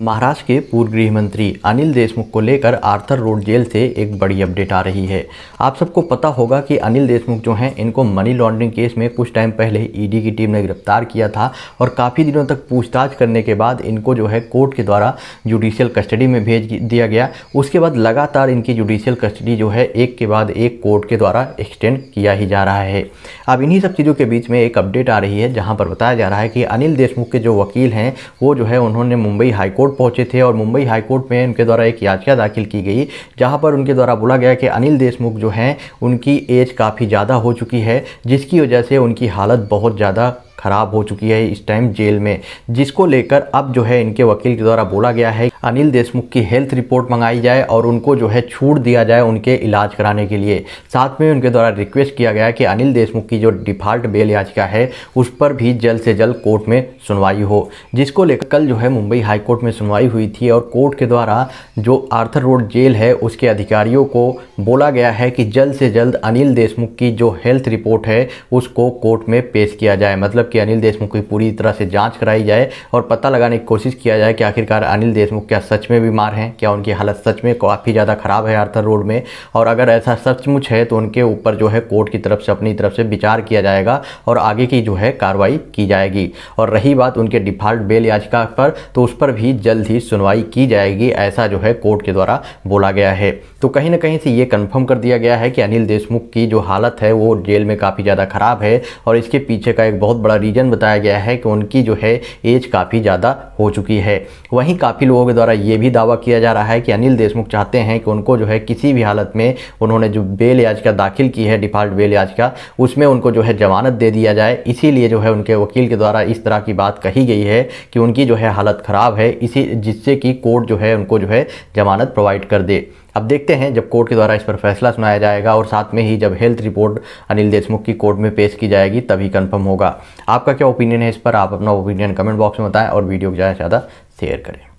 महाराष्ट्र के पूर्व गृह मंत्री अनिल देशमुख को लेकर आर्थर रोड जेल से एक बड़ी अपडेट आ रही है। आप सबको पता होगा कि अनिल देशमुख जो हैं, इनको मनी लॉन्ड्रिंग केस में कुछ टाइम पहले ईडी की टीम ने गिरफ़्तार किया था और काफ़ी दिनों तक पूछताछ करने के बाद इनको जो है कोर्ट के द्वारा जुडिशियल कस्टडी में भेज दिया गया। उसके बाद लगातार इनकी जुडिशियल कस्टडी जो है एक के बाद एक कोर्ट के द्वारा एक्सटेंड किया ही जा रहा है। अब इन्हीं सब चीज़ों के बीच में एक अपडेट आ रही है, जहाँ पर बताया जा रहा है कि अनिल देशमुख के जो वकील हैं, वो जो है उन्होंने मुंबई हाईकोर्ट हाईकोर्ट पहुँचे थे और मुंबई हाईकोर्ट में उनके द्वारा एक याचिका दाखिल की गई, जहाँ पर उनके द्वारा बोला गया कि अनिल देशमुख जो हैं, उनकी एज काफ़ी ज़्यादा हो चुकी है, जिसकी वजह से उनकी हालत बहुत ज़्यादा ख़राब हो चुकी है इस टाइम जेल में, जिसको लेकर अब जो है इनके वकील के द्वारा बोला गया है। अनिल देशमुख की हेल्थ रिपोर्ट मंगाई जाए और उनको जो है छूट दिया जाए उनके इलाज कराने के लिए। साथ में उनके द्वारा रिक्वेस्ट किया गया कि अनिल देशमुख की जो डिफ़ॉल्ट बेल याचिका है, उस पर भी जल्द से जल्द कोर्ट में सुनवाई हो, जिसको लेकर कल जो है मुंबई हाईकोर्ट में सुनवाई हुई थी और कोर्ट के द्वारा जो आर्थर रोड जेल है, उसके अधिकारियों को बोला गया है कि जल्द से जल्द अनिल देशमुख की जो हेल्थ रिपोर्ट है, उसको कोर्ट में पेश किया जाए। मतलब कि अनिल देशमुख की पूरी तरह से जाँच कराई जाए और पता लगाने की कोशिश किया जाए कि आखिरकार अनिल देशमुख क्या सच में बीमार हैं, क्या उनकी हालत सच में काफ़ी ज़्यादा ख़राब है आर्थर रोड में। और अगर ऐसा सचमुच है तो उनके ऊपर जो है कोर्ट की तरफ़ से, अपनी तरफ़ से विचार किया जाएगा और आगे की जो है कार्रवाई की जाएगी। और रही बात उनके डिफ़ॉल्ट बेल याचिका पर तो उस पर भी जल्द ही सुनवाई की जाएगी, ऐसा जो है कोर्ट के द्वारा बोला गया है। तो कहीं ना कहीं से ये कन्फर्म कर दिया गया है कि अनिल देशमुख की जो हालत है, वो जेल में काफ़ी ज़्यादा ख़राब है और इसके पीछे का एक बहुत बड़ा रीज़न बताया गया है कि उनकी जो है एज काफ़ी ज़्यादा हो चुकी है। वहीं काफ़ी लोगों के द्वारा ये भी दावा किया जा रहा है कि अनिल देशमुख चाहते हैं कि उनको जो है किसी भी हालत में उन्होंने जो बेल याचिका दाखिल की है, डिफ़ॉल्ट बेल याचिका, उसमें उनको जो है जमानत दे दिया जाए। इसीलिए जो है उनके वकील के द्वारा इस तरह की बात कही गई है कि उनकी जो है हालत ख़राब है, इसी जिससे कि कोर्ट जो है उनको जो है जमानत प्रोवाइड कर दे। अब देखते हैं जब कोर्ट के द्वारा इस पर फैसला सुनाया जाएगा और साथ में ही जब हेल्थ रिपोर्ट अनिल देशमुख की कोर्ट में पेश की जाएगी, तभी कन्फर्म होगा। आपका क्या ओपिनियन है इस पर? आप अपना ओपिनियन कमेंट बॉक्स में बताएँ और वीडियो को ज़्यादा से ज़्यादा शेयर करें।